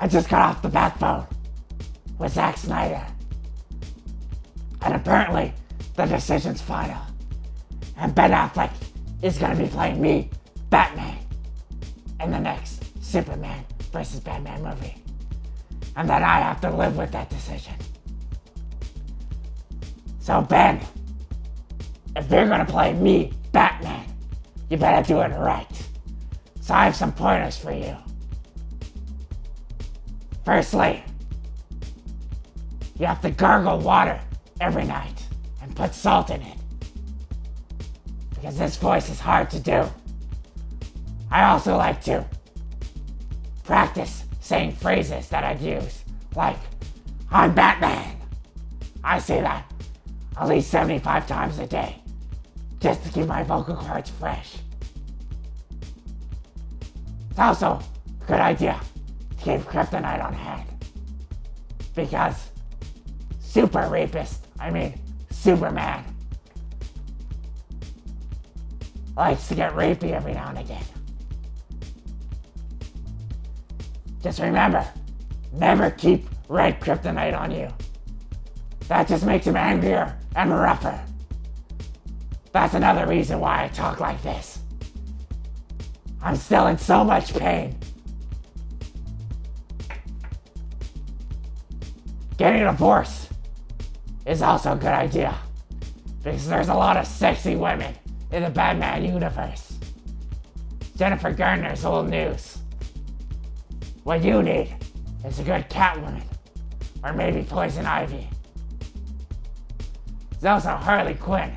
I just got off the Batphone with Zack Snyder. And apparently, the decision's final. And Ben Affleck is gonna be playing me, Batman, in the next Superman versus Batman movie. And then I have to live with that decision. So, Ben, if you're gonna play me, Batman, you better do it right. So, I have some pointers for you. Firstly, you have to gargle water every night and put salt in it. Because this voice is hard to do. I also like to practice saying phrases that I'd use, like, I'm Batman. I say that at least 75 times a day, just to keep my vocal cords fresh. It's also a good idea keep kryptonite on hand. Because super rapist, I mean, Superman, likes to get rapey every now and again. Just remember, never keep red kryptonite on you. That just makes him angrier and rougher. That's another reason why I talk like this. I'm still in so much pain. Getting a divorce is also a good idea because there's a lot of sexy women in the Batman universe. Jennifer Garner's old news. What you need is a good Catwoman, or maybe Poison Ivy. There's also Harley Quinn,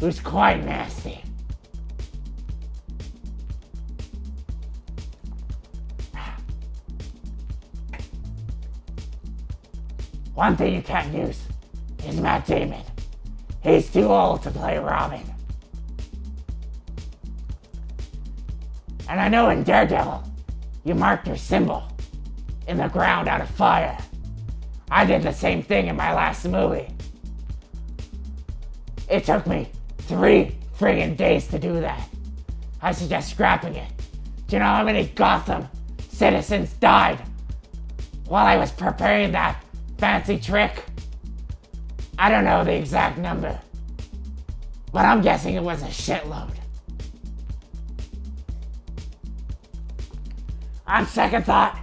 who's quite nasty. One thing you can't use is Matt Damon. He's too old to play Robin. And I know in Daredevil, you marked your symbol in the ground out of fire. I did the same thing in my last movie. It took me three friggin' days to do that. I suggest scrapping it. Do you know how many Gotham citizens died while I was preparing that fancy trick? I don't know the exact number, but I'm guessing it was a shitload. On second thought,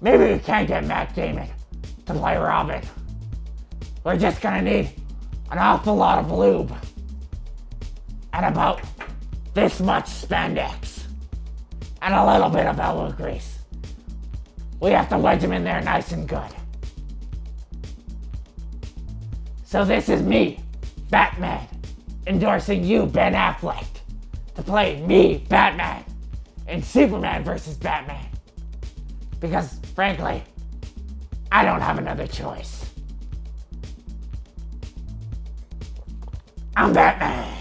maybe we can't get Matt Damon to play Robin. We're just gonna need an awful lot of lube and about this much spandex and a little bit of elbow grease. We have to wedge him in there nice and good. So this is me, Batman, endorsing you, Ben Affleck, to play me, Batman, in Superman versus Batman. Because frankly, I don't have another choice. I'm Batman.